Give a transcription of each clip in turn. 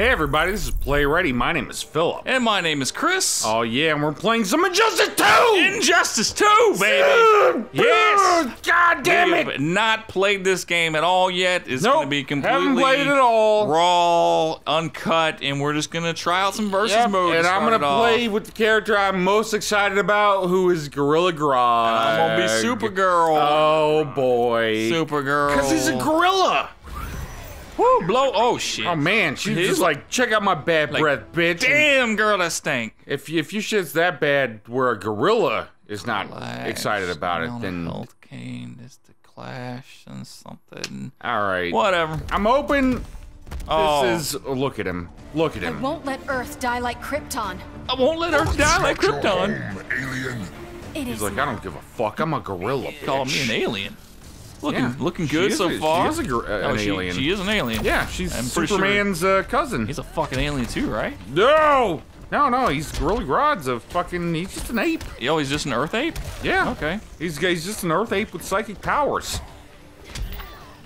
Hey everybody, this is Player Ready. My name is Philip. And my name is Chris. Oh yeah, and we're playing some Injustice 2! Injustice 2, baby! Yes! God damn it! have not played this game at all yet. It's Nope, gonna be completely haven't played it at all. raw, uncut, and we're just gonna try out some versus Yep, mode. to and I'm gonna it off. play with the character I'm most excited about, who is Gorilla Grodd. I'm gonna be Supergirl. Oh boy. Supergirl. Because he's a gorilla. Woo, blow. Oh shit. Oh man, she's He's just like, check out my bad like, breath, bitch. And Damn, girl, that stank. If if your shit's that bad, where a gorilla is not Flash, excited about it, then a Health cane is the clash and something. all right. Whatever. I'm hoping Oh. this is. look at him. Look at him. I won't let Earth die like Krypton. I won't let Earth die like Krypton. alien. It He's is like, I don't give a fuck. I'm a gorilla. Call me an alien. Looking, Yeah. looking good is so a- she far. is a gor- uh, Oh, an she, alien. She is an alien. Yeah, she's I'm pretty sure- Superman's uh, cousin. He's a fucking alien too, right? no, no, no. He's Gorilla Grodd's a fucking. He's just an ape. Yo, he's just an Earth ape. Yeah. Okay. He's he's just an Earth ape with psychic powers.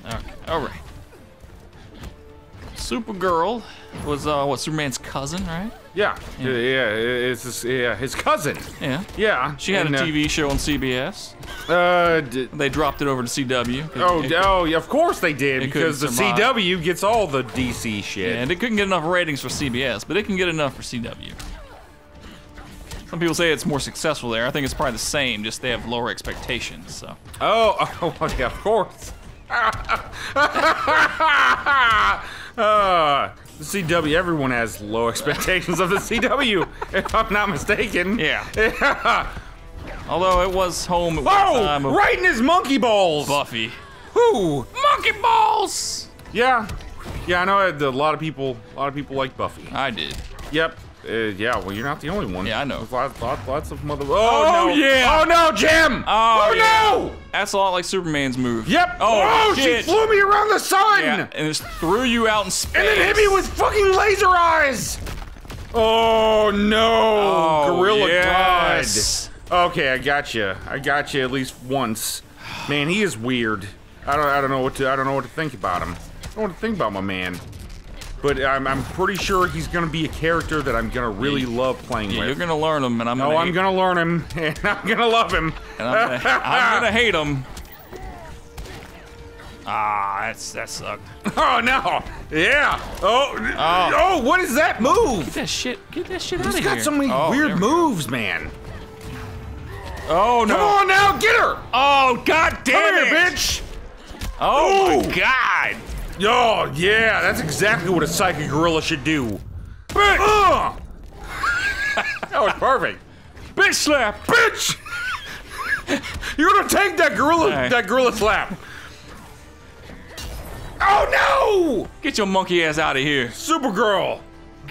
Okay. All right. Supergirl was uh what Superman's cousin, right? Yeah, yeah, yeah. It's his, yeah, his cousin. Yeah. Yeah. She had and, a uh, TV show on CBS. Uh, d- They dropped it over to CW. oh, It- d- oh, yeah, of course they did because the survive. CW gets all the DC shit. Yeah, and it couldn't get enough ratings for CBS, but it can get enough for CW. Some people say it's more successful there. I think it's probably the same, just they have lower expectations. So Oh, oh, yeah, of course. uh, the CW, everyone has low expectations of the CW, if I'm not mistaken. Yeah. although it was home at Whoa! Right in his monkey balls! Buffy. Who? Monkey balls. Yeah. Yeah, I know a lot of people, a lot of people like Buffy. I did. Yep. Uh, yeah, well, you're not the only one. Yeah, I know. There's lots, lots, lots of mother. Oh, Oh, no! yeah. Oh no, Jim! Oh, yeah. no! That's a lot like Superman's move. Yep. Oh, she shit. flew me around the sun, Yeah, and just threw you out in space. and then hit me with fucking laser eyes. Oh no, Oh, Gorilla yes. God. Okay, I got you. I got you at least once. Man, he is weird. I don't. I don't know what to. I don't know what to think about him. I don't know what to think about my man. But I'm, I'm pretty sure he's gonna be a character that I'm gonna really Yeah. love playing Yeah, with. you're gonna learn him, and I'm Oh, gonna. I'm gonna learn him, and I'm gonna love him. And I'm gonna, I'm gonna hate him. Ah, that's that sucked. oh no! Yeah. Oh. Oh. Oh. What is that move? Get that shit. Get that shit out He's of got so many Oh, weird there we go. moves, man. Oh no! Come on now, get her! Oh god damn Come it! here, bitch! Oh Ooh. my god! Oh yeah, that's exactly what a psychic gorilla should do. Ugh. that was perfect. Bitch slap! Bitch! You're gonna take that gorilla, Alright. that gorilla slap. Oh no! Get your monkey ass out of here! Supergirl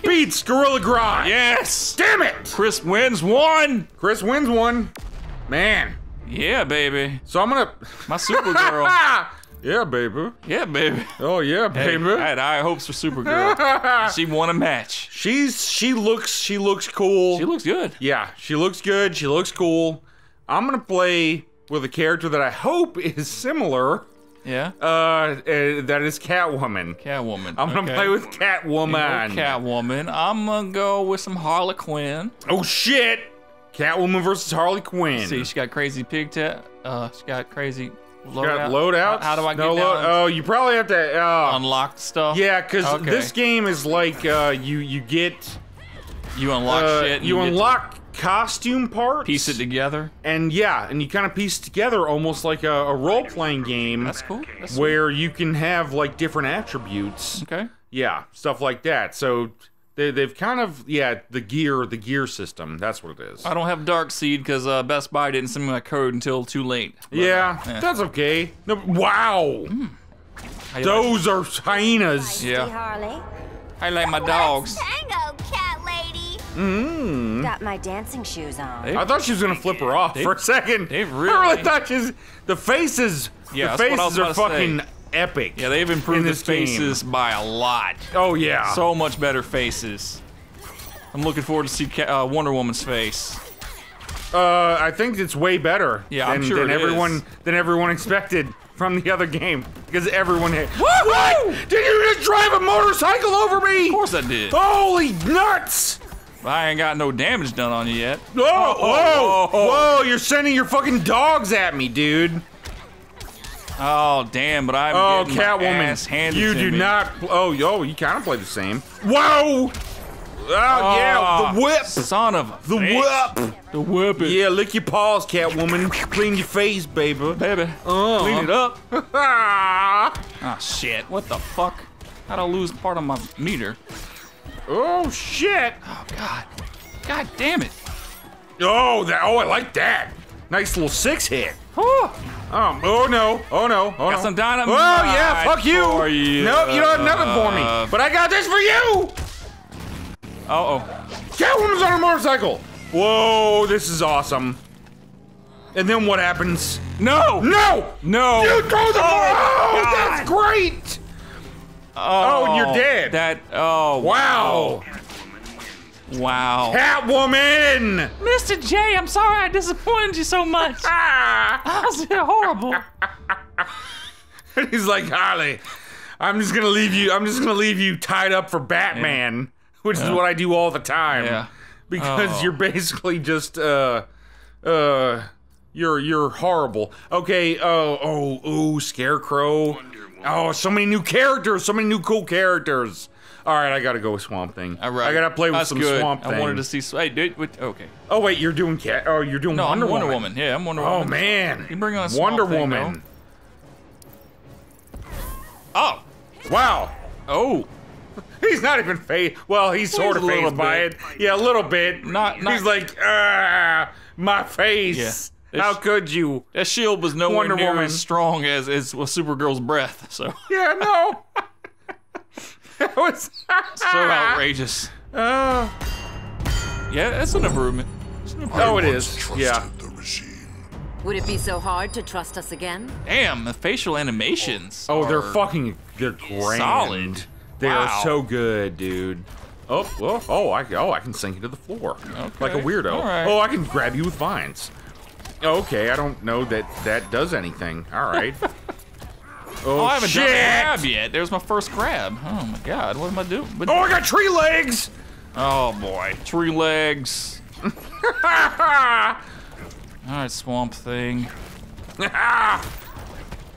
beats Gorilla Grodd. Yes! Damn it! Chris wins one! Chris wins one. Man. Yeah, baby. So I'm gonna. My Supergirl. yeah, baby. yeah, baby. Oh yeah, Hey, baby. I had high hopes for Supergirl. she won a match. She's she looks she looks cool. She looks good. yeah, she looks good. She looks cool. I'm gonna play with a character that I hope is similar. Yeah. Uh, uh that is Catwoman. Catwoman. I'm gonna okay. play with You Catwoman. go Catwoman. I'm gonna go with some Harley Quinn. oh shit! Catwoman versus Harley Quinn. See, she got crazy pigtail. Uh, she got crazy loadout. Got loadouts. How, how do I no get lo- down? Oh, you probably have to. Uh, unlock stuff. yeah, because Okay. this game is like uh, you you get You unlock uh, shit. and you get unlock costume parts. piece it together. and yeah, and you kind of piece together almost like a, a role playing game. That's cool. That's where you can have like different attributes. okay. Yeah, stuff like that. So they, they've kind of yeah the gear the gear system. That's what it is. I don't have Darkseid because uh, Best Buy didn't send me my code until too late. But, yeah, uh, eh. that's okay. No, wow, How you like- those are hyenas. Yeah. Harley. I like my dogs. Tango, cat lady. Mm. Got my dancing shoes on. They- I thought she was gonna flip her off They- for a second. they've I really really- thought she's the faces. Yeah, the I was faces are about to say. Epic. Yeah, they've improved the this game. faces by a lot. Oh yeah. So much better faces. I'm looking forward to see uh, Wonder Woman's face. Uh, I think it's way better. Yeah, than, I'm sure than everyone is. than everyone expected. from the other game because everyone hit. What? Did you just drive a motorcycle over me? Of course I did. Holy nuts! I ain't got no damage done on you yet. Whoa, whoa, whoa, You're sending your fucking dogs at me, dude. Oh damn! But I'm Oh, getting my ass Catwoman. handed You to do me. not. Oh, yo, you kind of play the same. Whoa! Oh, yeah, the whip. Son of a The bitch. whip. The whip it. Yeah, lick your paws, Catwoman. Clean your face, baby. Baby. Uh. Clean it up. Ah. Oh shit. What the fuck? How'd I lose part of my meter? Oh shit! Oh god. God damn it. Oh, that. Oh, I like that. Nice little six hit. Whew. Um, oh no! Oh no! Oh Got no! some dynamite Oh yeah! Fuck you! you. Nope, you don't have nothing for me. But I got this for you. Uh oh. Catwoman's on a motorcycle. Whoa! This is awesome. And then what happens? No. No! No. You throw the Oh, oh, that's great! Oh, and you're dead. That. Oh. Wow! Wow. Catwoman! Mr. J, I'm sorry I disappointed you so much. Ah! That was horrible. And he's like Harley. I'm just gonna leave you. I'm just gonna leave you tied up for Batman, which is what I do all the time. Yeah. Because Oh. you're basically just uh uh you're you're horrible. Okay. Oh oh oh Scarecrow. Oh, so many new characters. So many new cool characters. All right, I gotta go with Swamp Thing. All right. I gotta play with That's some good. Swamp Thing. I wanted to see. Hey, dude. Wait, okay. Oh wait, you're doing cat. Oh, you're doing No, Wonder, I'm Wonder Woman. Woman. Yeah, I'm Wonder Woman. Oh man. You bring on Swamp Wonder Thing, Woman. Oh. Wow. Oh. He's not even phased. Well, he's sort he's of phased by it. Yeah, a little bit. Not- not- he's like, ah, my face. Yeah. How could you? That shield was nowhere Wonder near Woman. as strong as, as was Supergirl's breath. So Yeah, no. that was so outrageous. Uh, Yeah, that's an improvement. It's an improvement. oh, it is. Yeah. the regime. Would it be so hard to trust us again? Damn, the facial animations. Oh, they're are- fucking. They're grand. Solid. They Wow. are so good, dude. Oh, oh, oh, I, oh, I can sink you to the floor like a weirdo. all right. Oh, I can grab you with vines. Okay, I don't know that that does anything. All right. oh, Oh, I haven't shit! done a grab yet. There's my first grab. Oh my god, what am I doing? But- Oh, I got tree legs. Oh boy, tree legs. Ah! All right, swamp thing.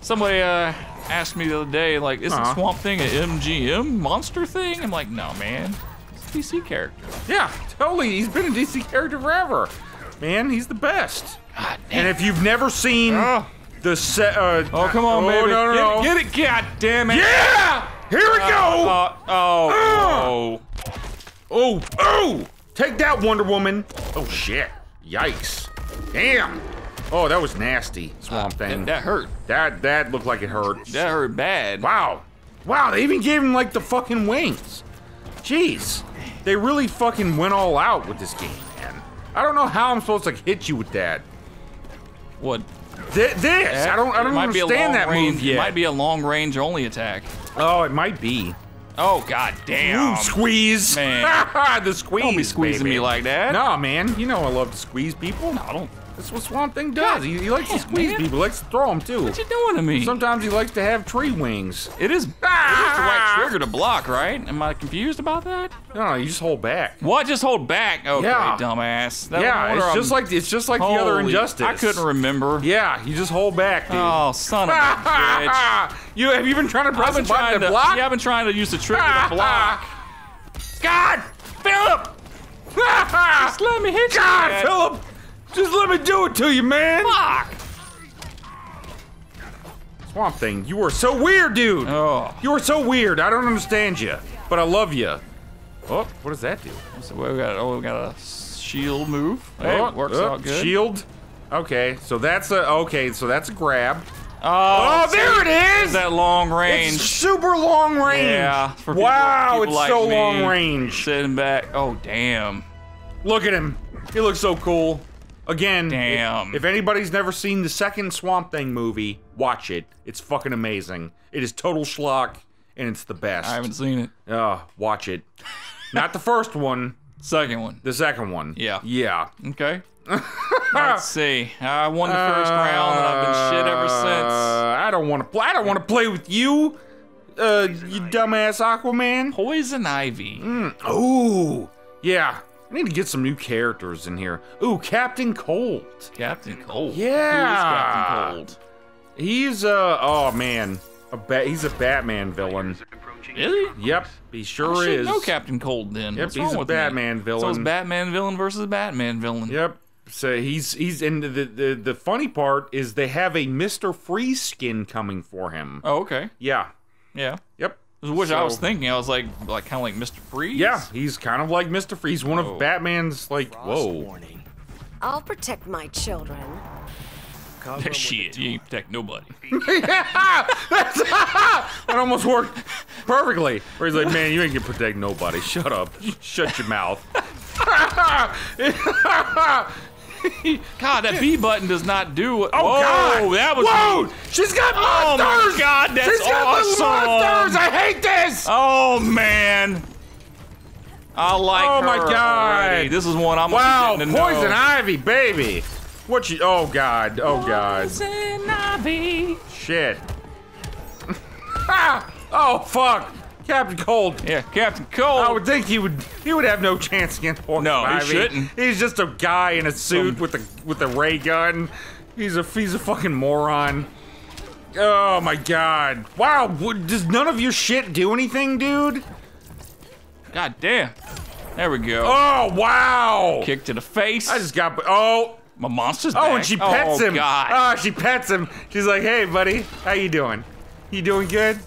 Somebody uh, asked me the other day, like, isn't Uh-huh. Swamp Thing an MGM monster thing? I'm like, no, man. It's a DC character. yeah, totally. He's been a DC character forever. Man, he's the best. God damn. And if you've never seen Oh. The set, uh, oh, come on, oh, baby. No, no, get, no. It, get it, God damn it. Yeah! Here we go! Uh, oh, oh. Oh, oh! Take that, Wonder Woman! Oh shit! Yikes! Damn! Oh, that was nasty, Swamp Thing. That, that hurt. that that looked like it hurt. That hurt bad. Wow! Wow! They even gave him like the fucking wings. Jeez, they really fucking went all out with this game, man. I don't know how I'm supposed to hit you with that. What? Th- this, I don't, I don't might be a understand that range, move It might be a long range only attack. Oh, it might be. Oh, god damn. Ooh, squeeze, man. the squeeze. Don't be squeezing baby. me like that. Nah, man. You know I love to squeeze people. No, I don't. That's what Swamp Thing does. He, he likes to squeeze man. people. He likes to throw them too. What you doing to me? Sometimes he likes to have tree wings. It is, ah! is the right trigger to block, right? Am I confused about that? No, no, you just hold back. What? Just hold back. Okay, Yeah. dumbass. That yeah, it's I'm- just like it's just like the other injustice. I couldn't remember. Yeah, you just hold back, dude. Oh, son of a bitch. you have you been trying to press I've been a button trying to to block? Yeah, I've been trying to use the trigger to block. God, Philip! Just let me hit you. God. Philip! Just let me do it to you, man. Fuck. Swamp Thing, you are so weird, dude. Oh. You are so weird. I don't understand you, but I love you. Oh, what does that do? So we got oh we got a shield move. Hey, Oh, works oh, out good. Shield. Okay, so that's a okay, so that's a grab. Oh, Oh, there it is! That long range. It's super long range. Yeah. for people- wow, it's like so me long range. Sitting back. Oh damn. Look at him. He looks so cool. Again, Damn. If, if anybody's never seen the second Swamp Thing movie, watch it. It's fucking amazing. It is total schlock, and it's the best. I haven't seen it. Uh, watch it. Not the first one, Second one. the second one. Yeah. Yeah. Okay. Let's see. I won the first round, and I've been shit ever since. Uh, I don't want to play. I don't want to play with you, uh, you dumbass Aquaman. Poison Ivy. Ooh, yeah. I need to get some new characters in here. Ooh, Captain Cold. Captain Cold. Yeah. Who is Captain Cold? He's uh oh man, a ba- he's a Batman villain. Really? Yep, he sure I is. know Captain Cold then. Yep, What's he's a with me? Batman So villain. it's Batman villain versus Batman villain. Yep. So he's he's and the, the the funny part is they have a Mister Freeze skin coming for him. Oh, okay. Yeah. Yeah. Yep. Which I was thinking. I was like, like kind of like Mr. Freeze. Yeah, he's kind of like Mister Freeze, one Whoa. of Batman's like whoa. I'll protect my children. Shit, you ain't protect nobody. That almost worked perfectly. Where he's like, man, you ain't gonna protect nobody. Shut up. Shut your mouth. God, that B button does not do it. Oh Whoa, God! that was. Whoa! She's got monsters. Oh monsters! my God, that's She's got little awesome! monsters! I hate this! Oh man. I like Oh, my God. already. This is one I'm wow, getting to poison know. ivy, baby. What you? Oh God! Oh God! Poison ivy. Shit! ah! Oh fuck! Captain Cold. Yeah, Captain Cold. I would think he would. He would have no chance against poison No, he ivy. shouldn't. He's just a guy in a suit with a with a ray gun. He's a he's a fucking moron. Oh my God! Wow! what- Does none of your shit do anything, dude? God damn. There we go. Oh wow! Kick to the face. I just got. Oh. My monster's Oh, back. and she pets oh, him. God. Oh, she pets him. She's like, "Hey, buddy, how you doing? You doing good?"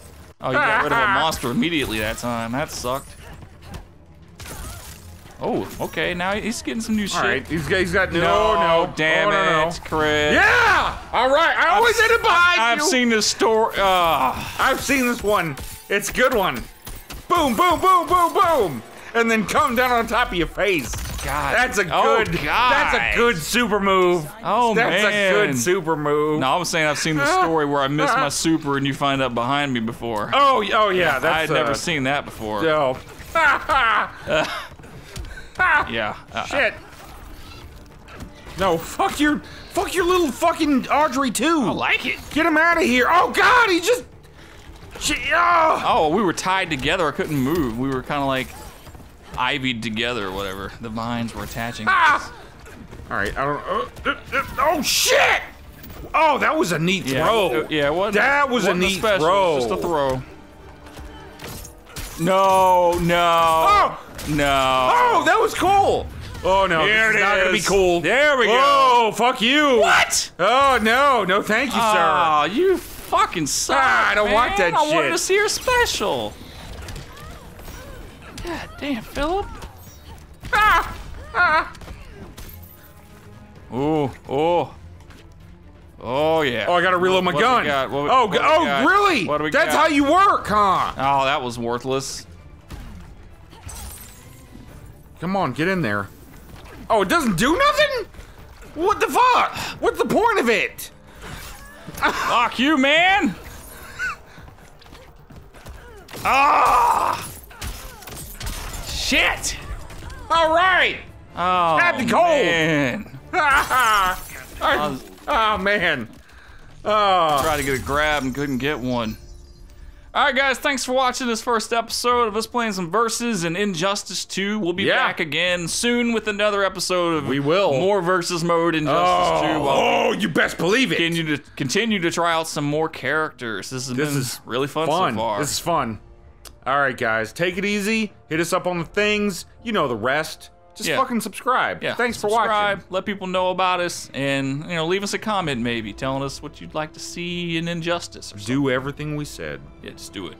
Oh, you got rid of a monster immediately that time. That sucked. Oh, okay. Now he's getting some new shit. All right, he's got. He's got. No, No, no, damn oh, no, it, Chris. Yeah. All right. I always had it behind I've you. seen this story. Uh, I've seen this one. It's a good one. Boom, boom, boom, boom, boom, and then come down on top of your face. God. That's a Oh, good. God. That's a good super move. Oh, that's a good super move. no, I'm saying I've seen the story where I missed my super and you find out behind me before. Oh, oh yeah. That's. I had never uh, seen that before. No. Oh. Yeah. Uh, Shit. No, fuck your, fuck your little fucking Audrey II. I like it. Get him out of here. Oh God, he just. She, oh. Oh, we were tied together. I couldn't move. We were kind of like ivied together or whatever. The vines were attaching. Ah. All right, I don't. Uh, uh, uh, oh shit! Oh, that was a neat Yeah, throw. uh, yeah, it That was a neat special, throw. Just a throw. No, no, Oh, no. oh, that was cool. Oh no, Here this it is not gonna be cool. There we go. Oh, fuck you. What? Oh no, no, thank you, sir. Oh, you fucking suck. Ah, I don't want man. that I wanted to see her special. God damn, Philip. Ah, ah. Oh, oh. Oh, yeah. Oh, I gotta reload my What gun. got? What oh, what oh, really? What do we That's got? how you work, huh? Oh, that was worthless. Come on, get in there. Oh, it doesn't do nothing? What the fuck? What's the point of it? Fuck you, man! Ah! Shit! All right. Oh, Captain Cold. man. Oh, I- oh man. Oh. Tried to get a grab and couldn't get one. Alright, guys, thanks for watching this first episode of us playing some Versus and Injustice 2. We'll be Yeah. back again soon with another episode of We will. more Versus mode Injustice 2. Oh, While oh, you best believe it. continue to continue to try out some more characters. This has This been is really fun, fun. so far. This is fun. All right, guys, take it easy. Hit us up on the things. You know the rest. Just Yeah. fucking subscribe. Yeah. Thanks for subscribe, watching. Let people know about us, and you know, leave us a comment maybe telling us what you'd like to see in Injustice. Do everything we said. Yeah, just do it.